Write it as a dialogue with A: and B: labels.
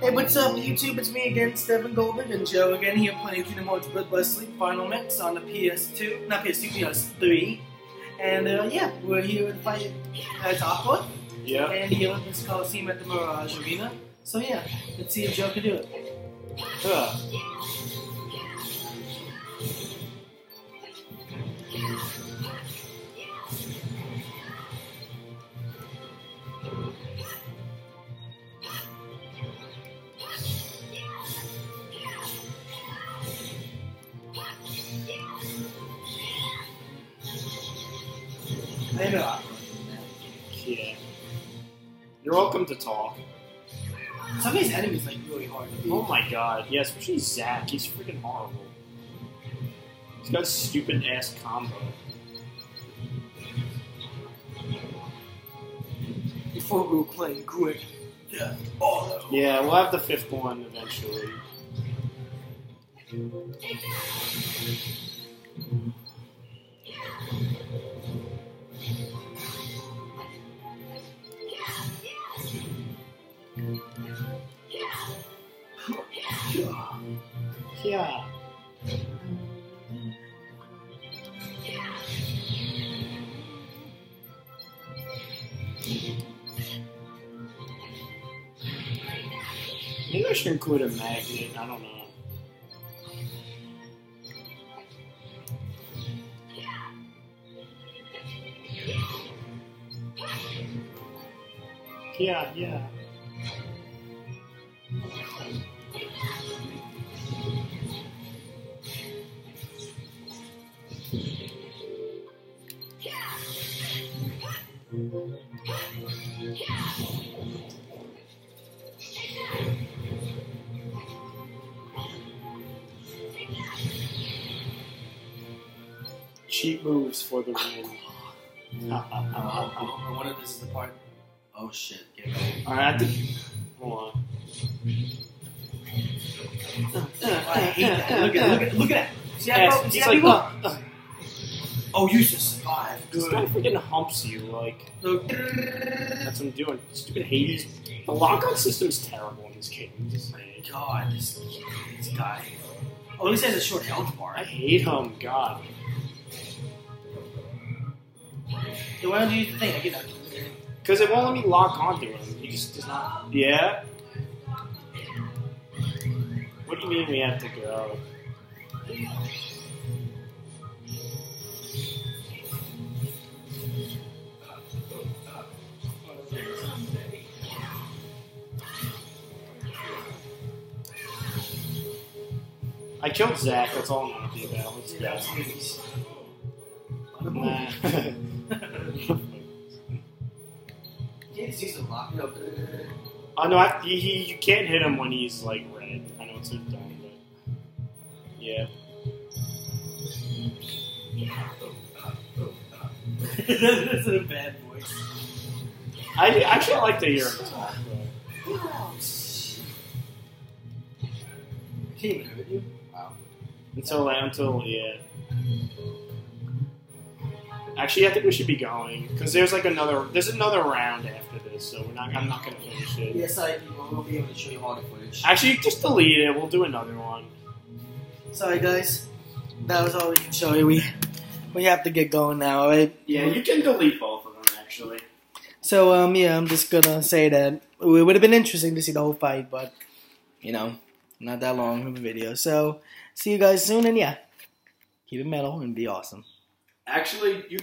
A: Hey, what's up, YouTube? It's me again, Stefan Goldberg, and Joe again here playing Kingdom Hearts Birth By Sleep Final Mix on the PS2, not PS2, PS3. And uh, yeah, we're here to fight as Aqua,
B: Yeah.
A: and here at this Coliseum at the Mirage Arena. So yeah, let's see if Joe can do it.
B: Huh.
A: Know.
B: Yeah. You're welcome to talk.
A: Some of these enemies like really hard to beat.
B: Oh my god. Yeah, especially Zack. He's freaking horrible. He's got a stupid ass combo.
A: Before we were playing quick. Yeah. Oh,
B: Yeah, we'll have the fifth one eventually. Yeah. Maybe I should include a magnet. I don't know. Yeah, yeah. Cheap moves for the win.
A: oh, oh, oh, one of this is the part. Oh shit, get ready.
B: Alright, I think. Hold on.
A: I hate that. Look at look at look at that. See that?
B: Yeah,
A: bro? See that
B: like,
A: people?
B: uh, uh,
A: Oh, you should survive.
B: this guy freaking humps you, like. That's what I'm doing. Stupid Hades. The lock-on system's terrible in this game. I'm just.
A: God, this, this guy. Oh, at least he has a short health bar.
B: I hate him, God.
A: So why don't you use the thing? I get that.
B: Because it won't let me lock onto him. He just does not. Yeah? What do you mean we have to go? I killed Zack, that's all I'm gonna do about. Let's go.
A: That's movies.
B: Nah.
A: Can't see some lock. No.
B: Oh no, I, he, he, you can't hit him when he's like red. I know it's a dumb, but yeah.
A: That's a bad voice.
B: I actually I like to hear him talk. But
A: Can't even hurt you. Wow.
B: until until yeah. Actually, I think we should be going because there's like another there's another round after this, so we're not. I'm not gonna finish it.
A: Yes, I will be able to show you all the footage.
B: Actually, just delete it. We'll do another one.
A: Sorry, guys. That was all we can show you. We we have to get going now, right?
B: Yeah, you can delete both of them actually.
A: So um yeah, I'm just gonna say that it would have been interesting to see the whole fight, but you know, not that long of a video. So see you guys soon, and yeah, keep it metal and be awesome.
B: Actually, you